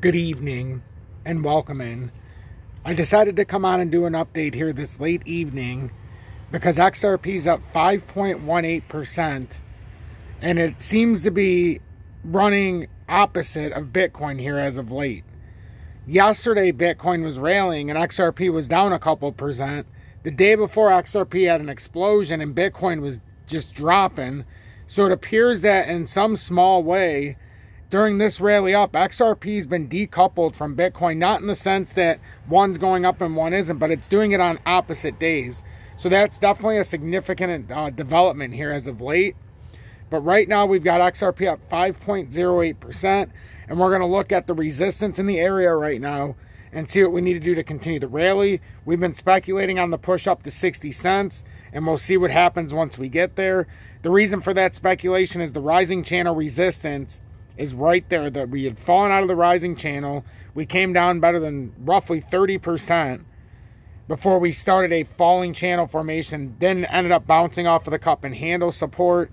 good evening, and welcome in. I decided to come on and do an update here this late evening because XRP is up 5.18%, and it seems to be running opposite of Bitcoin here as of late. Yesterday, Bitcoin was railing and XRP was down a couple percent. The day before, XRP had an explosion and Bitcoin was just dropping. So it appears that in some small way, during this rally up, XRP has been decoupled from Bitcoin, not in the sense that one's going up and one isn't, but it's doing it on opposite days. So that's definitely a significant uh, development here as of late. But right now we've got XRP up 5.08%, and we're going to look at the resistance in the area right now and see what we need to do to continue the rally. We've been speculating on the push up to 60 cents, and we'll see what happens once we get there. The reason for that speculation is the rising channel resistance is right there. That we had fallen out of the rising channel. We came down better than roughly 30% before we started a falling channel formation, then ended up bouncing off of the cup and handle support.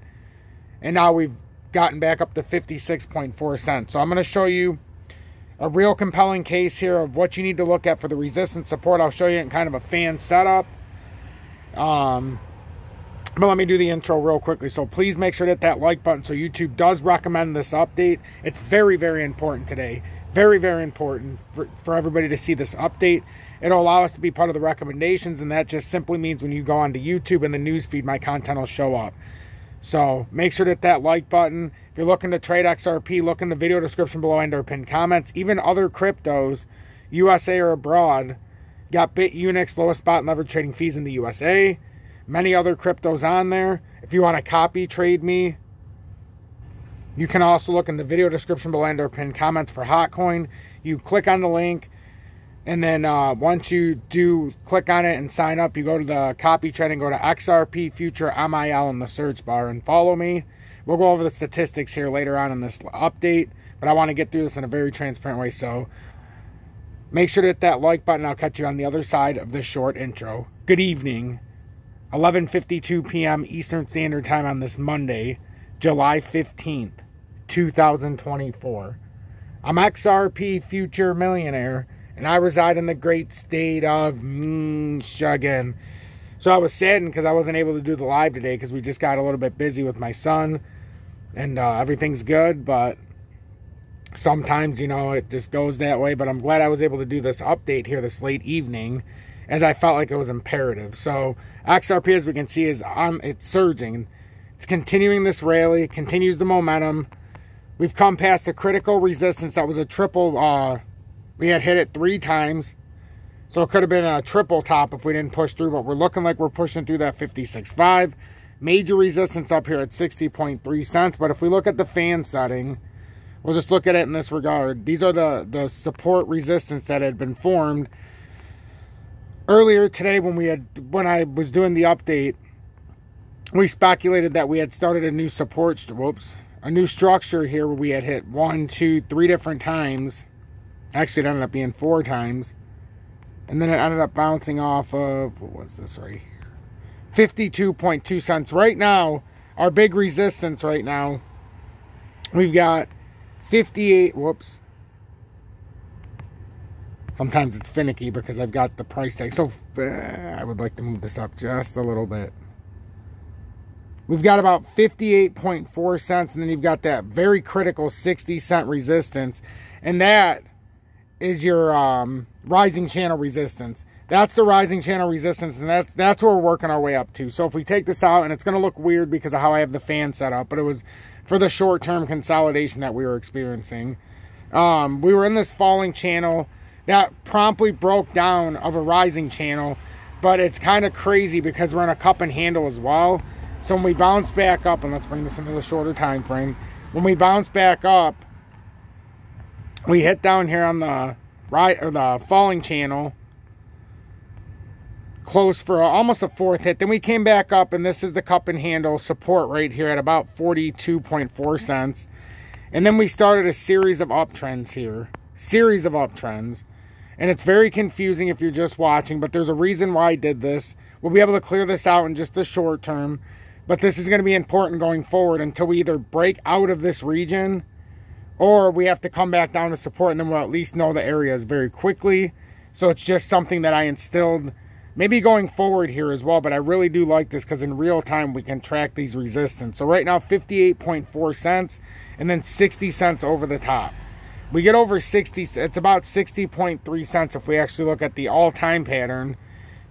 And now we've gotten back up to 56.4 cents. So I'm going to show you a real compelling case here of what you need to look at for the resistance support. I'll show you in kind of a fan setup. Um, but let me do the intro real quickly. So please make sure to hit that like button so YouTube does recommend this update. It's very, very important today. Very, very important for, for everybody to see this update. It'll allow us to be part of the recommendations, and that just simply means when you go onto YouTube and the news feed, my content will show up. So make sure to hit that like button. If you're looking to trade XRP, look in the video description below and our pinned comments. Even other cryptos, USA or abroad, got BitUnix lowest spot and leverage trading fees in the USA many other cryptos on there. If you want to copy trade me, you can also look in the video description below and or pin comments for Hotcoin. You click on the link, and then uh, once you do click on it and sign up, you go to the copy trade and go to XRP Future MIL in the search bar and follow me. We'll go over the statistics here later on in this update, but I want to get through this in a very transparent way. So make sure to hit that like button. I'll catch you on the other side of this short intro. Good evening. 11:52 p.m. Eastern Standard Time on this Monday, July 15th, 2024. I'm XRP Future Millionaire, and I reside in the great state of Michigan. So I was saddened because I wasn't able to do the live today because we just got a little bit busy with my son, and uh, everything's good, but sometimes you know it just goes that way. But I'm glad I was able to do this update here this late evening as I felt like it was imperative. So XRP, as we can see, is on it's surging. It's continuing this rally, continues the momentum. We've come past a critical resistance that was a triple. Uh, we had hit it three times. So it could have been a triple top if we didn't push through, but we're looking like we're pushing through that 56.5. Major resistance up here at 60.3 cents. But if we look at the fan setting, we'll just look at it in this regard. These are the, the support resistance that had been formed earlier today when we had when I was doing the update, we speculated that we had started a new support whoops a new structure here where we had hit one, two, three different times. Actually, it ended up being four times. And then it ended up bouncing off of, what was this right here? 52.2 cents. Right now, our big resistance right now, we've got 58, whoops, Sometimes it's finicky because I've got the price tag. So uh, I would like to move this up just a little bit. We've got about 58.4 cents. And then you've got that very critical 60 cent resistance. And that is your um, rising channel resistance. That's the rising channel resistance. And that's, that's where we're working our way up to. So if we take this out, and it's going to look weird because of how I have the fan set up. But it was for the short-term consolidation that we were experiencing. Um, we were in this falling channel that promptly broke down of a rising channel. But it's kind of crazy because we're in a cup and handle as well. So when we bounce back up, and let's bring this into the shorter time frame. When we bounce back up, we hit down here on the right or the falling channel close for almost a fourth hit. Then we came back up, and this is the cup and handle support right here at about 42.4 cents. And then we started a series of uptrends here. Series of uptrends. And it's very confusing if you're just watching, but there's a reason why I did this. We'll be able to clear this out in just the short term, but this is going to be important going forward until we either break out of this region or we have to come back down to support and then we'll at least know the areas very quickly. So it's just something that I instilled maybe going forward here as well, but I really do like this because in real time we can track these resistance. So right now 58.4 cents and then 60 cents over the top. We get over 60, it's about 60.3 cents if we actually look at the all-time pattern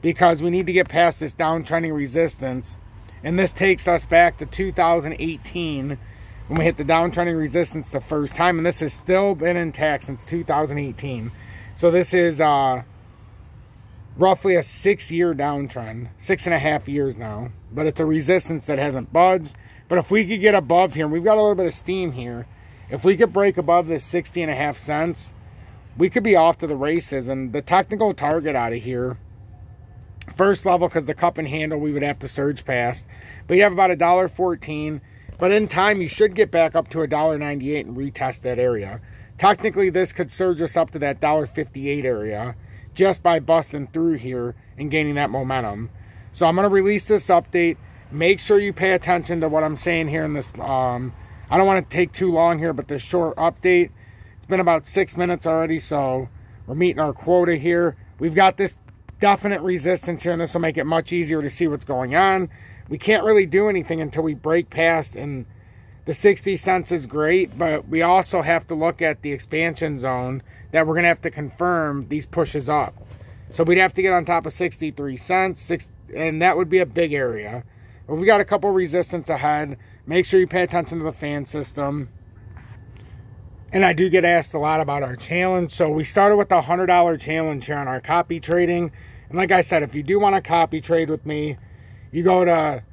because we need to get past this downtrending resistance. And this takes us back to 2018 when we hit the downtrending resistance the first time. And this has still been intact since 2018. So this is uh, roughly a six-year downtrend. Six and a half years now. But it's a resistance that hasn't budged. But if we could get above here, we've got a little bit of steam here. If we could break above this 60 and a half cents, we could be off to the races. And the technical target out of here, first level, because the cup and handle we would have to surge past. But you have about a dollar fourteen. But in time, you should get back up to a dollar ninety-eight and retest that area. Technically, this could surge us up to that dollar fifty-eight area just by busting through here and gaining that momentum. So I'm going to release this update. Make sure you pay attention to what I'm saying here in this. Um, I don't want to take too long here, but this short update. It's been about six minutes already, so we're meeting our quota here. We've got this definite resistance here, and this will make it much easier to see what's going on. We can't really do anything until we break past, and the 60 cents is great, but we also have to look at the expansion zone that we're going to have to confirm these pushes up. So we'd have to get on top of 63 cents, six, and that would be a big area. But we got a couple resistance ahead. Make sure you pay attention to the fan system. And I do get asked a lot about our challenge. So we started with the $100 challenge here on our copy trading. And like I said, if you do want to copy trade with me, you go to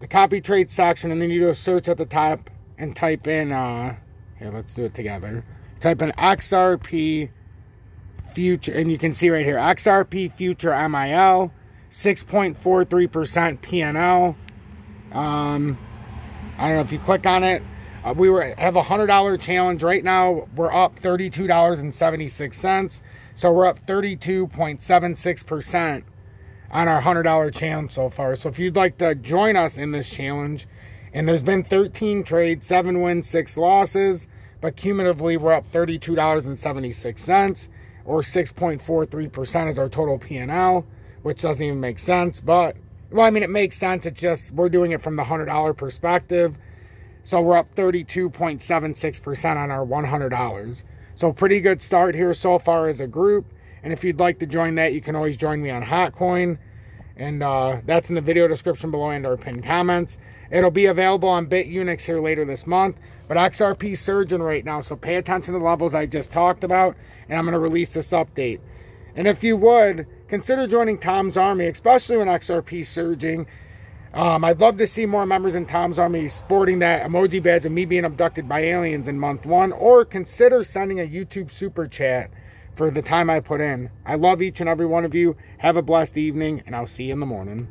the copy trade section and then you do a search at the top and type in, uh, here, let's do it together type in XRP future, and you can see right here XRP future MIL, 6.43% PNL. Um, I don't know if you click on it. Uh, we were have a hundred dollar challenge right now. We're up thirty two dollars and seventy six cents, so we're up thirty two point seven six percent on our hundred dollar challenge so far. So if you'd like to join us in this challenge, and there's been thirteen trades, seven wins, six losses. But cumulatively, we're up $32.76 or 6.43% is our total P&L, which doesn't even make sense. But, well, I mean, it makes sense. It's just we're doing it from the $100 perspective. So we're up 32.76% on our $100. So pretty good start here so far as a group. And if you'd like to join that, you can always join me on Hotcoin. And uh, that's in the video description below and our pinned comments. It'll be available on BitUnix here later this month. But XRP surging right now, so pay attention to the levels I just talked about, and I'm going to release this update. And if you would, consider joining Tom's Army, especially when XRP is surging. Um, I'd love to see more members in Tom's Army sporting that emoji badge of me being abducted by aliens in month one, or consider sending a YouTube super chat for the time I put in. I love each and every one of you. Have a blessed evening, and I'll see you in the morning.